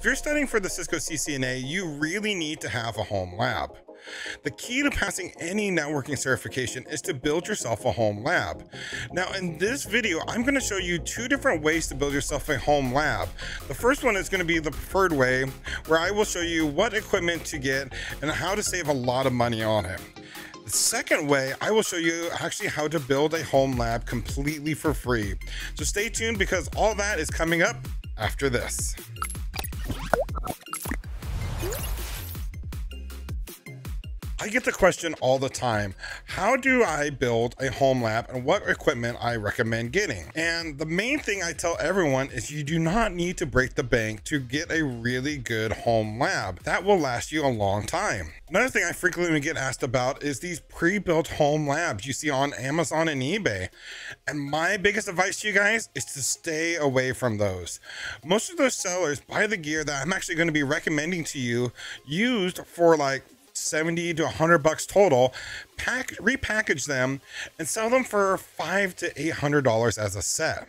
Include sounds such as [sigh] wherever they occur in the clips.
If you're studying for the Cisco CCNA, you really need to have a home lab. The key to passing any networking certification is to build yourself a home lab. Now in this video, I'm going to show you two different ways to build yourself a home lab. The first one is going to be the preferred way, where I will show you what equipment to get and how to save a lot of money on it. The second way, I will show you actually how to build a home lab completely for free. So stay tuned because all that is coming up after this. I get the question all the time how do I build a home lab and what equipment I recommend getting? And the main thing I tell everyone is you do not need to break the bank to get a really good home lab. That will last you a long time. Another thing I frequently get asked about is these pre built home labs you see on Amazon and eBay. And my biggest advice to you guys is to stay away from those. Most of those sellers buy the gear that I'm actually going to be recommending to you used for like 70 to 100 bucks total, pack repackage them and sell them for 5 to 800 dollars as a set.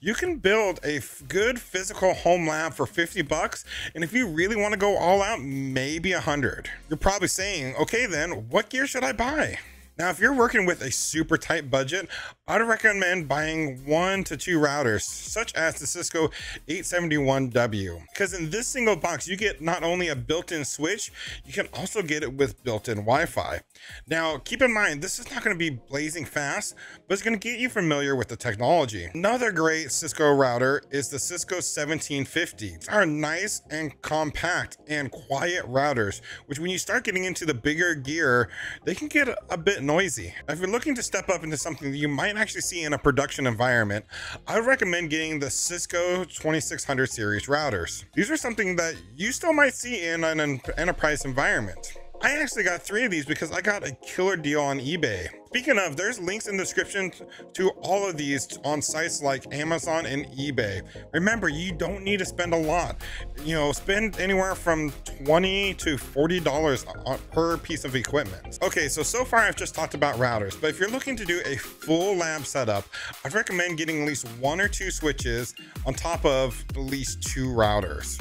You can build a good physical home lab for 50 bucks, and if you really want to go all out, maybe a 100. You're probably saying, "Okay then, what gear should I buy?" Now, if you're working with a super tight budget, I'd recommend buying one to two routers, such as the Cisco 871W. Because in this single box, you get not only a built-in switch, you can also get it with built-in Wi-Fi. Now, keep in mind, this is not going to be blazing fast, but it's going to get you familiar with the technology. Another great Cisco router is the Cisco 1750. These are nice and compact and quiet routers, which when you start getting into the bigger gear, they can get a bit noisy. If you're looking to step up into something that you might actually see in a production environment, I would recommend getting the Cisco 2600 series routers. These are something that you still might see in an enterprise environment. I actually got three of these because I got a killer deal on eBay. Speaking of, there's links in the description to all of these on sites like Amazon and eBay. Remember, you don't need to spend a lot. You know, spend anywhere from 20 to $40 per piece of equipment. Okay, so so far I've just talked about routers, but if you're looking to do a full lab setup, I'd recommend getting at least one or two switches on top of at least two routers.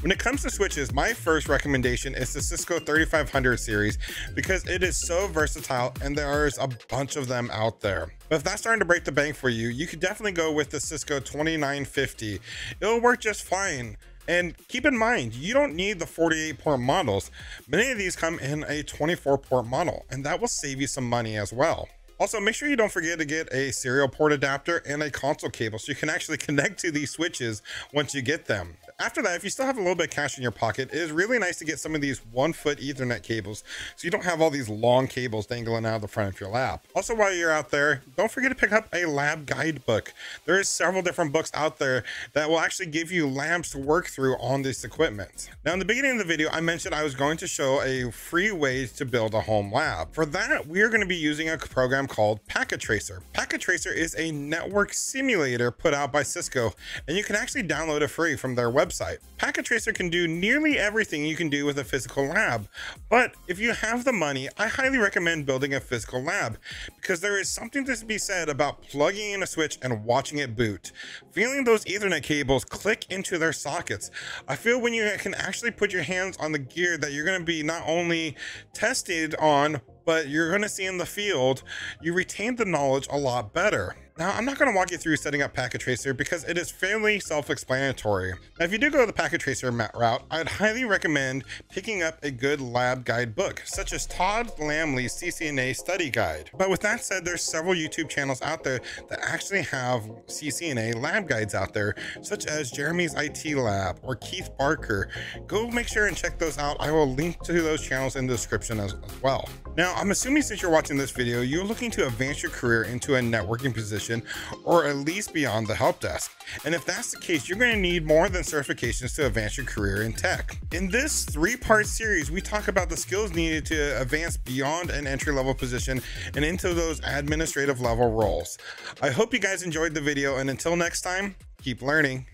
When it comes to switches, my first recommendation is the Cisco 3500 series because it is so versatile and there's a bunch of them out there. But if that's starting to break the bank for you, you could definitely go with the Cisco 2950. It'll work just fine. And keep in mind, you don't need the 48 port models. Many of these come in a 24 port model, and that will save you some money as well. Also, make sure you don't forget to get a serial port adapter and a console cable so you can actually [laughs] connect to these switches once you get them after that, if you still have a little bit of cash in your pocket, it is really nice to get some of these one foot ethernet cables so you don't have all these long cables dangling out of the front of your lab. Also, while you're out there, don't forget to pick up a lab guidebook. There is several different books out there that will actually give you labs to work through on this equipment. Now, in the beginning of the video, I mentioned I was going to show a free way to build a home lab. For that, we are going to be using a program called Packet Tracer. Packet Tracer is a network simulator put out by Cisco, and you can actually download it free from their website website. Packet Tracer can do nearly everything you can do with a physical lab, but if you have the money, I highly recommend building a physical lab because there is something to be said about plugging in a switch and watching it boot. Feeling those ethernet cables click into their sockets. I feel when you can actually put your hands on the gear that you're going to be not only tested on, but you're going to see in the field, you retain the knowledge a lot better. Now, I'm not going to walk you through setting up Packet Tracer because it is fairly self-explanatory. Now, if you do go the Packet Tracer route, I'd highly recommend picking up a good lab guide book, such as Todd Lammle's CCNA study guide. But with that said, there's several YouTube channels out there that actually have CCNA lab guides out there, such as Jeremy's IT Lab or Keith Barker. Go make sure and check those out. I will link to those channels in the description as, as well. Now, I'm assuming since you're watching this video, you're looking to advance your career into a networking position position or at least beyond the help desk. And if that's the case, you're going to need more than certifications to advance your career in tech. In this three part series, we talk about the skills needed to advance beyond an entry level position and into those administrative level roles. I hope you guys enjoyed the video, and until next time, keep learning.